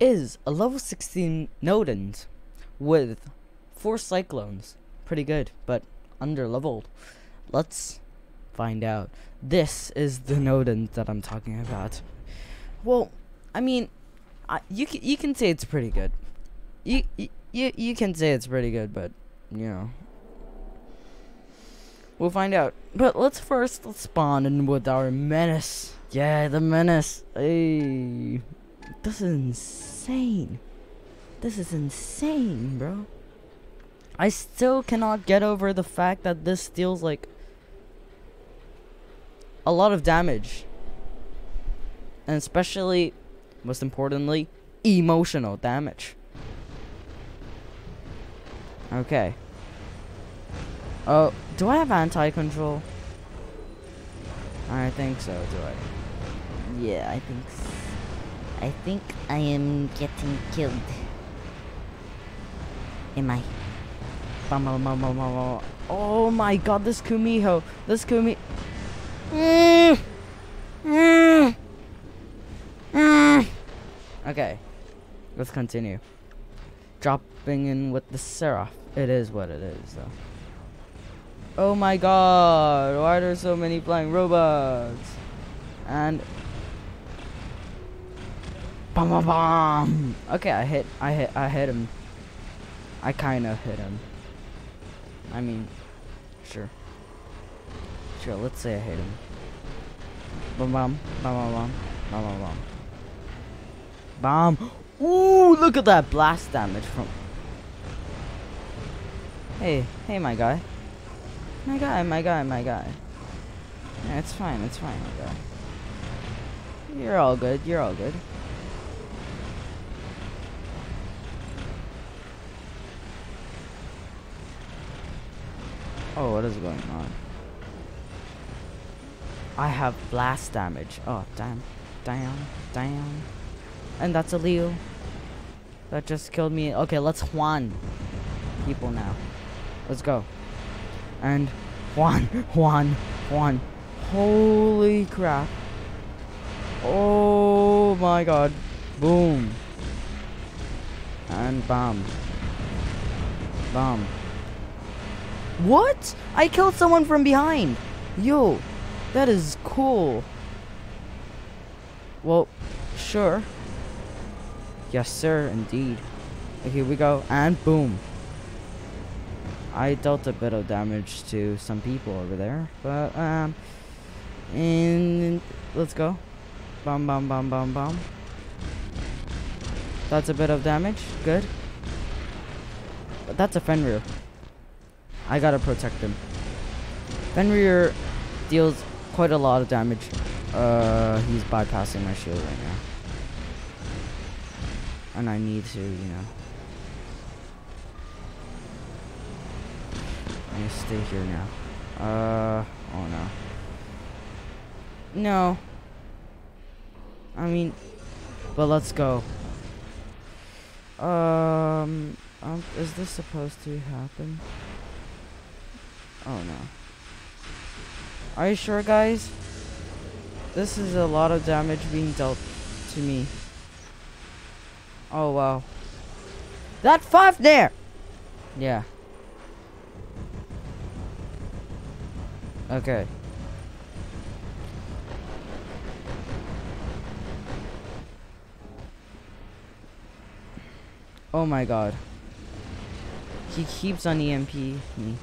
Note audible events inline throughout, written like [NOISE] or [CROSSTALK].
is a level 16 Nodens with four Cyclones. Pretty good, but under leveled. Let's find out. This is the Nodens that I'm talking about. Well, I mean, I, you you can say it's pretty good. You, you you you can say it's pretty good, but you know. We'll find out. But let's first let's spawn in with our menace. Yeah, the menace. Hey. This is insane. This is insane, bro. I still cannot get over the fact that this deals like a lot of damage. And especially, most importantly, emotional damage. Okay. Oh, do I have anti-control? I think so, do I? Yeah, I think so. I think I am getting killed. Am I? Oh my god, this Kumiho. This Kumi... Mm. Mm. Mm. Okay. Let's continue. Dropping in with the Seraph. It is what it is, though. Oh my god, why are there so many flying robots? And Bum, bum. Okay, I hit, I hit, I hit him. I kind of hit him. I mean, sure. Sure, let's say I hit him. Bum, bum, bum, bum, bum, bum, bum. Bomb. Ooh, look at that blast damage from... Hey, hey, my guy. My guy, my guy, my guy. Yeah, it's fine, it's fine, my guy. You're all good, you're all good. Oh, what is going on? I have blast damage. Oh, damn. Damn. Damn. And that's a Leo. That just killed me. Okay, let's Juan people now. Let's go. And Juan, [LAUGHS] Juan, Juan. Holy crap. Oh my god. Boom. And bam. Bomb. What? I killed someone from behind. Yo, that is cool. Well, sure. Yes, sir, indeed. Okay, here we go, and boom. I dealt a bit of damage to some people over there, but, um, and let's go. Bomb, bomb, bomb, bomb, bomb. That's a bit of damage. Good. But that's a Fenrir. I gotta protect him. Fenrir deals quite a lot of damage. Uh, he's bypassing my shield right now. And I need to, you know. I stay here now. Uh, oh no. No. I mean, but let's go. Um, um, is this supposed to happen? Oh no. Are you sure, guys? This is a lot of damage being dealt to me. Oh wow. That five there! Yeah. Okay. Oh my god. He keeps on EMP me.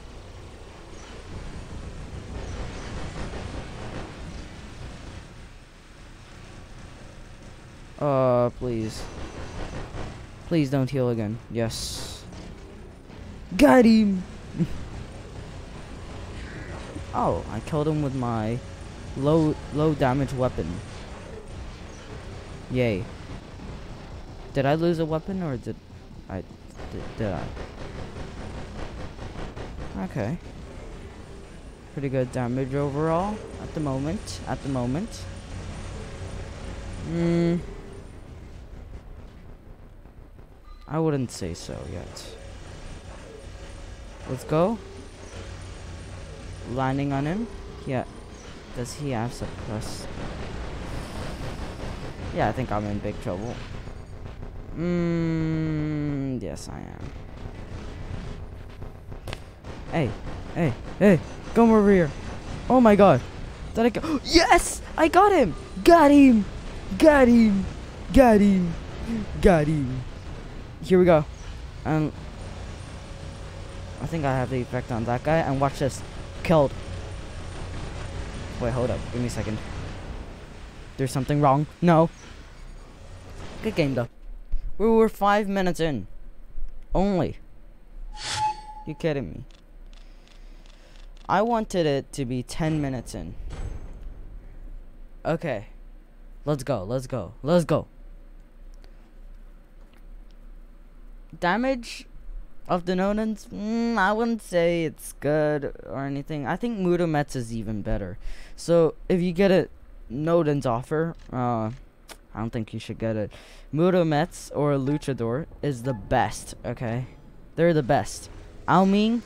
Uh, please. Please don't heal again. Yes. Got him! [LAUGHS] oh, I killed him with my low low damage weapon. Yay. Did I lose a weapon or did I did, did I? Okay. Pretty good damage overall at the moment. At the moment. Hmm. I wouldn't say so yet. Let's go. Landing on him. Yeah. Does he have suppress? Yeah, I think I'm in big trouble. Mmm, yes I am. Hey, hey, hey, come over here. Oh my god. Did I go? [GASPS] Yes! I got him! Got him! Got him! Got him! Got him! Here we go. And I think I have the effect on that guy. And watch this. Killed. Wait, hold up. Give me a second. There's something wrong. No. Good game, though. We were five minutes in. Only. You kidding me? I wanted it to be 10 minutes in. Okay. Let's go. Let's go. Let's go. Damage of the Nodens, mm, I wouldn't say it's good or anything. I think Mudomets is even better. So if you get a Nodens offer, uh, I don't think you should get it. Mudomets or Luchador is the best, okay? They're the best. Ao Ming,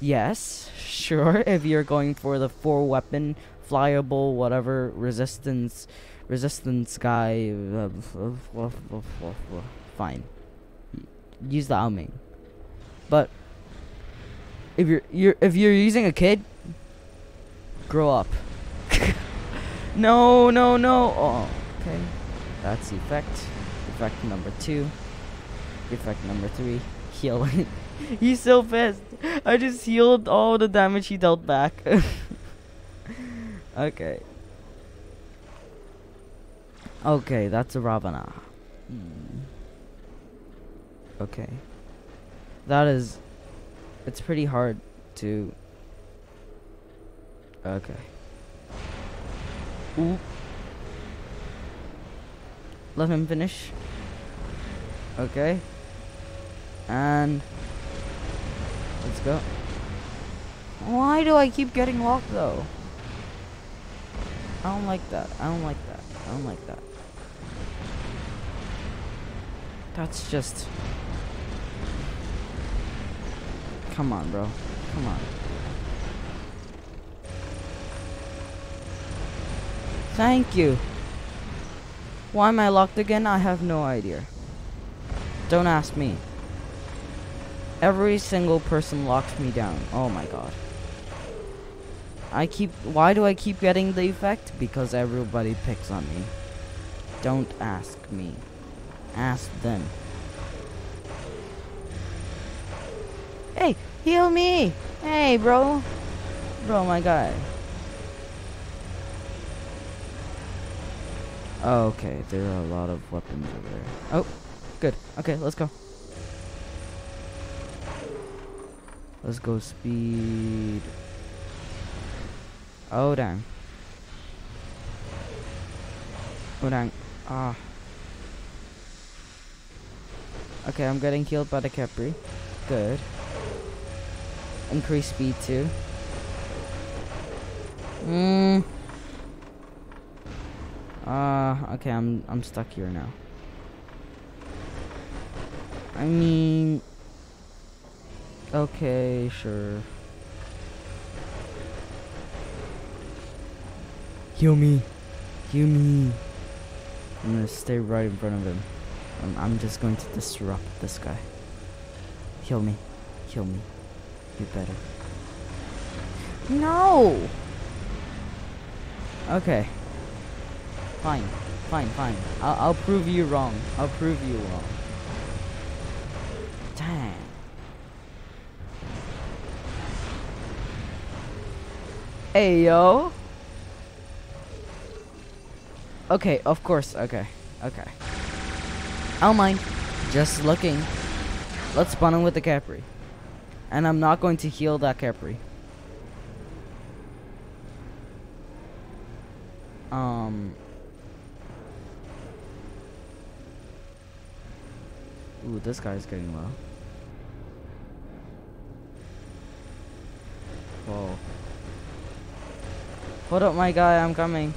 yes, [LAUGHS] sure, if you're going for the four weapon, flyable, whatever, resistance, resistance guy, uh, fine. Use the Ao Ming. But if you're you're if you're using a kid, grow up. [LAUGHS] no, no, no. Oh, okay. That's effect. Effect number two. Effect number three. Healing. [LAUGHS] He's so pissed. I just healed all the damage he dealt back. [LAUGHS] okay. Okay, that's a Ravana. Hmm. Okay. That is it's pretty hard to okay. Ooh. let him finish. Okay. And let's go. Why do I keep getting locked though? I don't like that. I don't like that. I don't like that. That's just Come on, bro. Come on. Thank you. Why am I locked again? I have no idea. Don't ask me. Every single person locks me down. Oh my god. I keep... Why do I keep getting the effect? Because everybody picks on me. Don't ask me. Ask them. Hey, heal me! Hey, bro. Bro, my guy. Oh, okay, there are a lot of weapons over there. Oh, good. Okay, let's go. Let's go speed. Oh, dang. Oh, dang. Ah. Okay, I'm getting killed by the Khepri. Good increase speed too. Hmm. Uh, okay, I'm I'm stuck here now. I mean, okay, sure. Heal me, heal me. I'm gonna stay right in front of him. I'm, I'm just going to disrupt this guy. Heal me, heal me better. No! Okay. Fine. Fine, fine. I'll, I'll prove you wrong. I'll prove you wrong. Dang. Hey, yo. Okay, of course. Okay. Okay. I don't mind. Just looking. Let's spawn him with the Khepri. And I'm not going to heal that Khepri. Um. Ooh, this guy's getting low. Whoa. Hold up, my guy, I'm coming.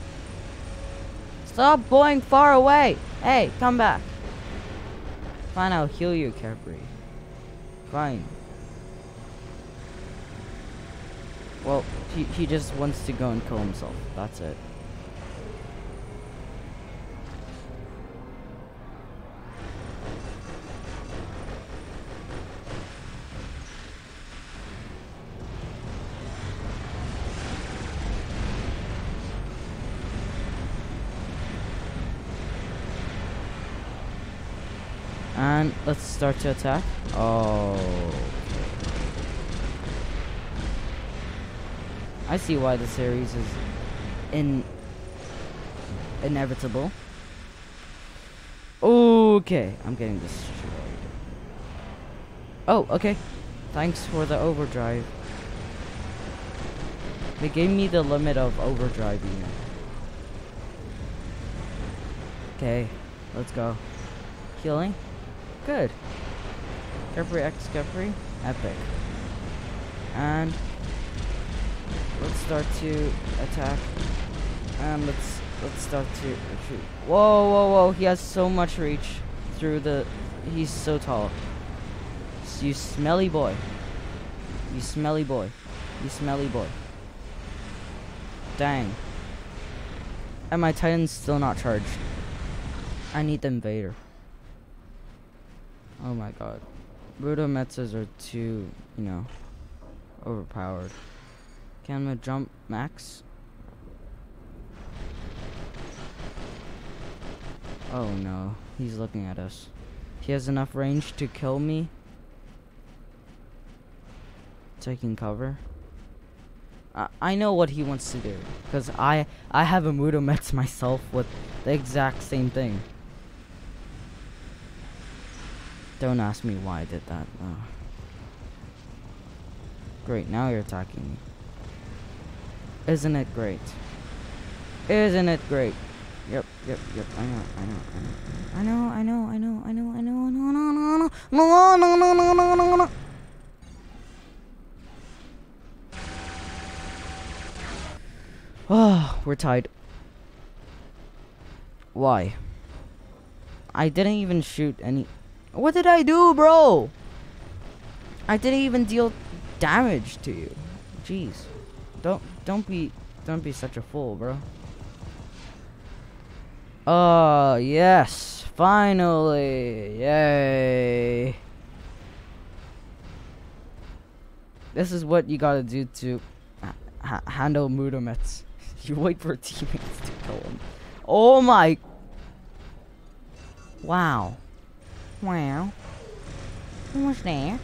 Stop going far away! Hey, come back. Fine, I'll heal you, Khepri. Fine. Well, he, he just wants to go and kill himself. That's it. And let's start to attack. Oh. I see why the series is in inevitable. Okay, I'm getting destroyed. Oh, okay. Thanks for the overdrive. They gave me the limit of overdriving. Okay, let's go. Healing? Good. Carefree X Carefree? Epic. And let's start to attack. And let's let's start to retreat. Whoa, whoa, whoa! He has so much reach through the. He's so tall. You smelly boy. You smelly boy. You smelly boy. Dang. And my Titan's still not charged. I need the invader. Oh my god. Rudometzes are too, you know, overpowered. Can I jump max? Oh no, he's looking at us. He has enough range to kill me. Taking cover. I, I know what he wants to do. Because I, I have a Mudomets [LAUGHS] myself with the exact same thing. Don't ask me why I did that. Great, now you're attacking me. Isn't it great? Isn't it great? Yep, yep, yep. I know, I know, I know. I know, I know, I know, I know, I know, no, no, no, no, no, no, no, no, no, no. no. Oh, we're tied. Why? I didn't even shoot any. What did I do, bro? I didn't even deal damage to you. Jeez. Don't don't be don't be such a fool, bro. Oh, yes. Finally. Yay. This is what you gotta do to ha handle Mudomets. [LAUGHS] you wait for [LAUGHS] teammates to kill him. Oh my. Wow. Wow. What was that?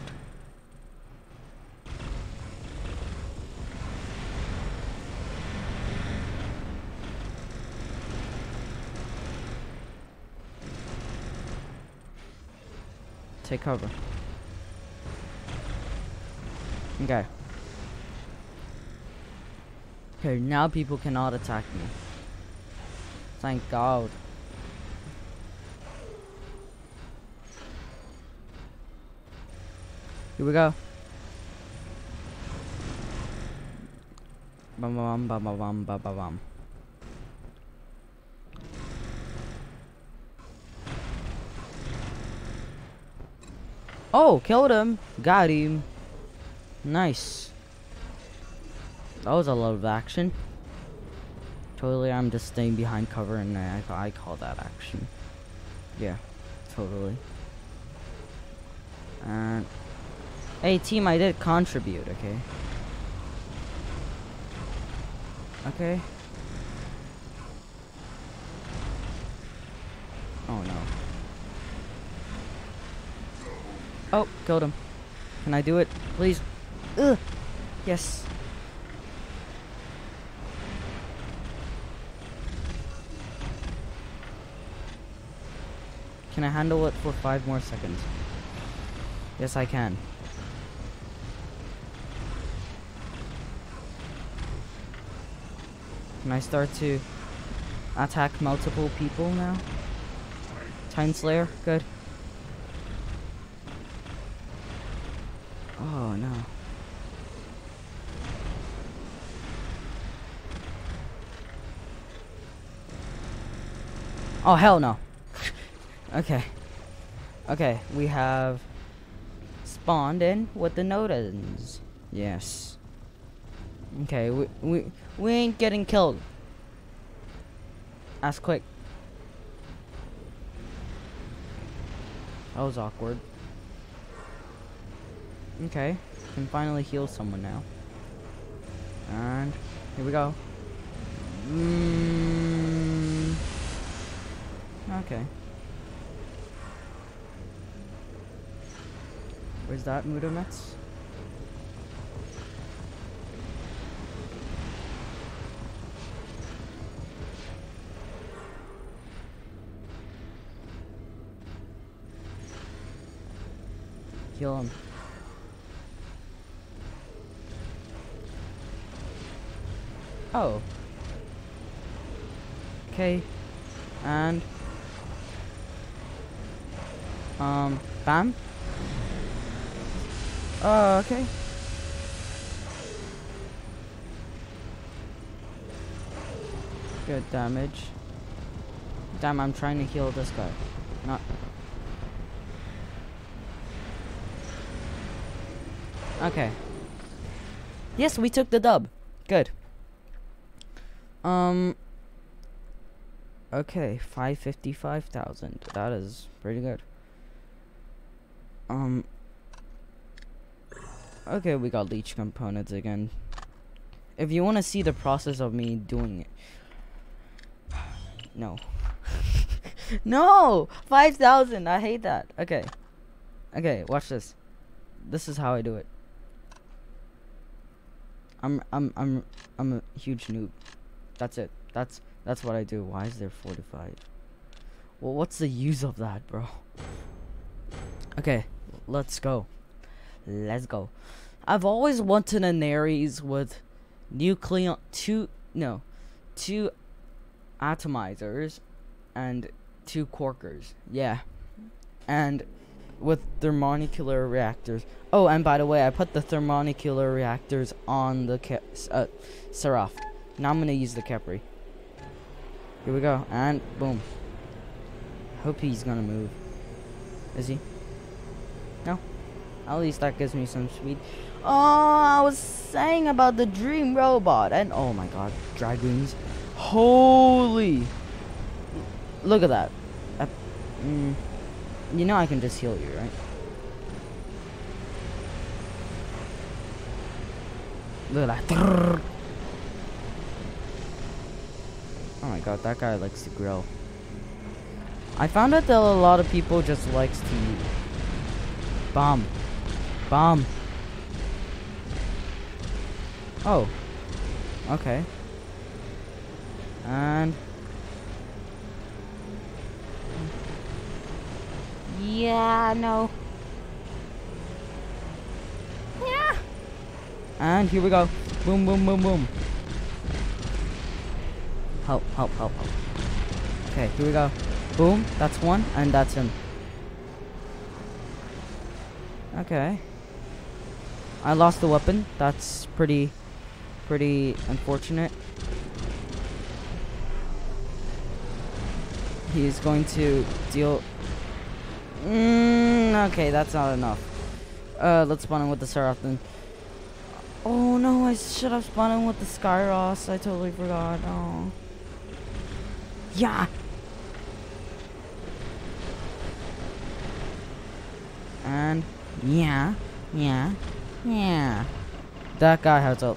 Take cover. Okay. Okay, now people cannot attack me. Thank God. Here we go. Bum bum bum bum bum bum bum Oh, killed him. Got him. Nice. That was a lot of action. Totally, I'm just staying behind cover and I, I call that action. Yeah, totally. And, hey team, I did contribute, okay? Okay. Oh no. Oh, killed him. Can I do it? Please. Ugh. Yes. Can I handle it for five more seconds? Yes, I can. Can I start to attack multiple people now? Time Slayer, good. Oh no. Oh hell no. [LAUGHS] okay. Okay, we have spawned in with the Nodens. Yes. Okay, we we we ain't getting killed. That's quick. That was awkward. Okay, can finally heal someone now. And here we go. Mm, okay. Where's that Mutametz? Kill him. Oh. Okay. And um bam. Oh, okay. Good damage. Damn, I'm trying to heal this guy. Not. Okay. Yes, we took the dub. Good. Um. Okay, five fifty-five thousand. That is pretty good. Um. Okay, we got leech components again. If you want to see the process of me doing it, no, [LAUGHS] no, five thousand. I hate that. Okay, okay, watch this. This is how I do it. I'm I'm I'm I'm a huge noob. That's it. That's that's what I do. Why is there 45? Well, what's the use of that, bro? Okay, let's go. Let's go. I've always wanted an Ares with nucleon two no two atomizers and two quarkers. Yeah. And with thermonuclear reactors. Oh, and by the way, I put the thermonuclear reactors on the uh, Seraph. Now I'm gonna use the Khepri. Here we go, and boom. Hope he's gonna move. Is he? No? At least that gives me some speed. Oh, I was saying about the dream robot, and oh my god, dragoons. Holy! Look at that. Uh, mm, you know I can just heal you, right? Look at that. Oh my god, that guy likes to grill. I found out that a lot of people just likes to eat. Bomb. Bomb. Oh. Okay. And... Yeah, no. Yeah. And here we go. Boom, boom, boom, boom. Help, help, help, help. Okay, here we go. Boom, that's one, and that's him. Okay. I lost the weapon. That's pretty, pretty unfortunate. He's going to deal... Mm, okay, that's not enough. Uh, let's spawn him with the Seraph then. Oh no, I should have spawned him with the Skyros. I totally forgot. Oh. Yeah. And yeah, yeah, yeah. That guy has a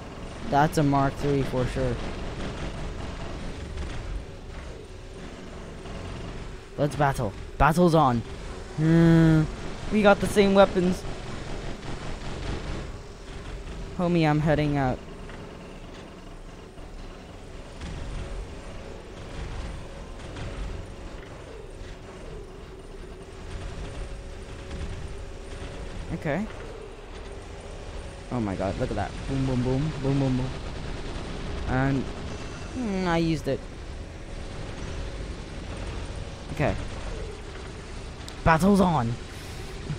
that's a Mark III for sure. Let's battle. Battle's on. Hmm. We got the same weapons. Homie, I'm heading out. Okay. Oh my god, look at that. Boom, boom, boom, boom, boom, boom. And mm, I used it. Okay. Battle's on.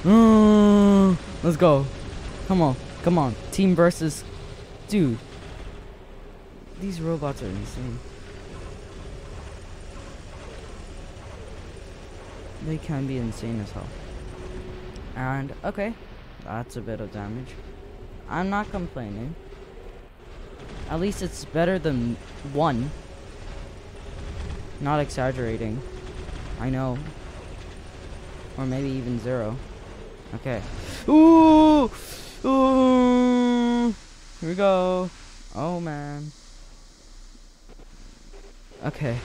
[GASPS] Let's go. Come on, come on. Team versus... Dude. These robots are insane. They can be insane as hell. And, okay. That's a bit of damage. I'm not complaining. At least it's better than one. Not exaggerating. I know. Or maybe even zero. Okay. Ooh! Ooh! Here we go. Oh man. Okay.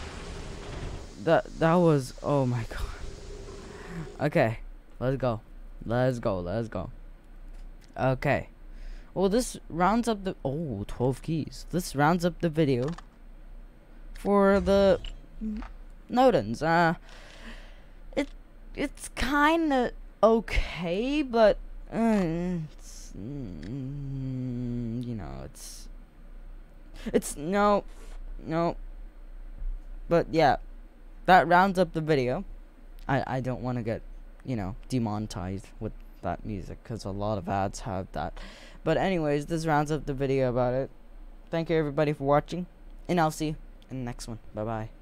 That that was oh my [LAUGHS] god. Okay. Let's go. Let's go. Let's go. Okay. Well, this rounds up the oh 12 keys. This rounds up the video for the Nodens. Uh, it it's kind of okay, but uh, it's mm, you know it's it's no no. But yeah, that rounds up the video. I I don't want to get you know demonetized with that music because a lot of ads have that. But anyways, this rounds up the video about it. Thank you everybody for watching, and I'll see you in the next one. Bye bye.